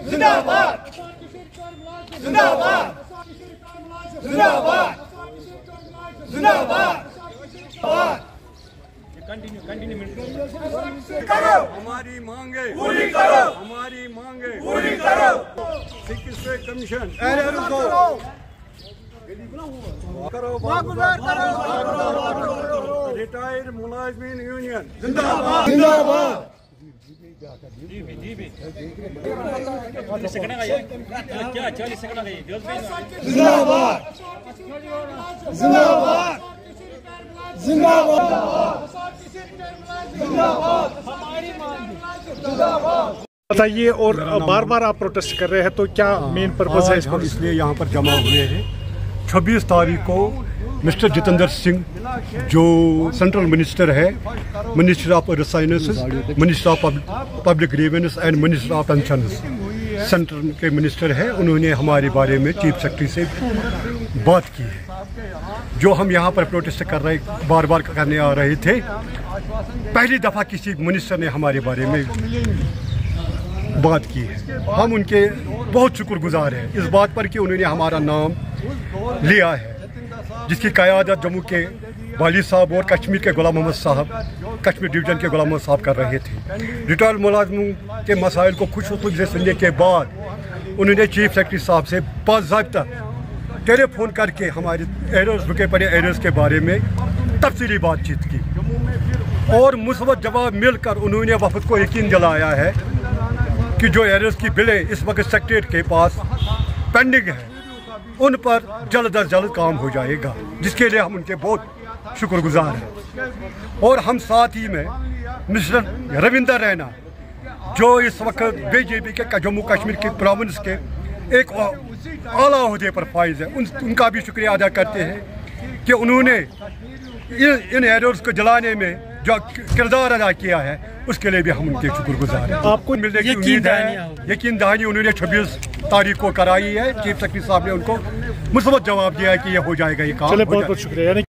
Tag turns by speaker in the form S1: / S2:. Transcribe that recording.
S1: زندہ زندہ زندہ زندہ
S2: ہماری مانگے
S1: پوری کرو
S2: ہماری مانگے
S1: پوری کرو
S2: چکسے کمیشن ملازمین یونین
S3: بتائیے اور بار بار آپ پروٹیسٹ کر رہے ہیں تو کیا مین پرپز ہے اس
S2: لیے یہاں پر جمع ہوئے ہیں چھبیس تاریخ کو مسٹر جتندر سنگھ، جو سینٹرل منسٹر ہے، minister of sciences minister of public grievances and minister of pensions centre کے منسٹر ہے انہوں نے ہمارے بارے میں چیف سیکرٹری سے بات کی ہے۔ جو ہم یہاں پر پروٹیسٹ کر رہے بار بار کرنے آ رہے تھے، پہلی دفعہ کسی منسٹر نے ہمارے بارے میں بات کی ہے۔ ہم ان کے بہت شکر گزار ہیں۔ اس بات پر کہ انہوں نے ہمارا نام لیا ہے۔ جس کی قیادت جموں کے والی صاحب اور کشمیر کے غلام محمد صاحب، کشمیر ڈویژن کے غلام محمد صاحب کر رہے تھے۔ ریٹائر ملازموں کے مسائل کو خوش خصوص سے سننے کے بعد انہوں نے چیف سیکرٹری صاحب سے باضابطہ ٹیلی فون کر کے ہمارے ایررز، رکے پڑے ایررز کے بارے میں تفصیلی بات چیت کی۔ اور مثبت جواب مل کر انہوں نے وفد کو یقین دلایا ہے کہ جو ایررز کی بلیں اس وقت سیکٹریٹ کے پاس پینڈنگ ہیں۔ ان پر جلد از جلد کام ہو جائے گا، جس کے لیے ہم ان کے بہت شکر گزار ہیں۔ اور ہم ساتھ ہی میں مسٹر روندر رینا، جو اس وقت بی جے پی کے جموں کشمیر کے پروونس کے ایک اعلیٰ عہدے پر فائز ہے ان ان کا بھی شکریہ ادا کرتے ہیں کہ انہوں نے ان ایررز کو جلانے میں جو کردار ادا کیا ہے اس کے لیے بھی ہم ان کے شکر گزار ہیں۔
S3: آپ کو
S2: ملنے کی امید ہے یقین دہانی انہوں نے چھبیس تاریخ کو کرائی ہے۔ چیف سیکرٹری صاحب نے ان کو مثبت جواب دیا ہے کہ یہ ہو جائے گا یہ کام
S3: بہت بہت شکریہ۔ یعنی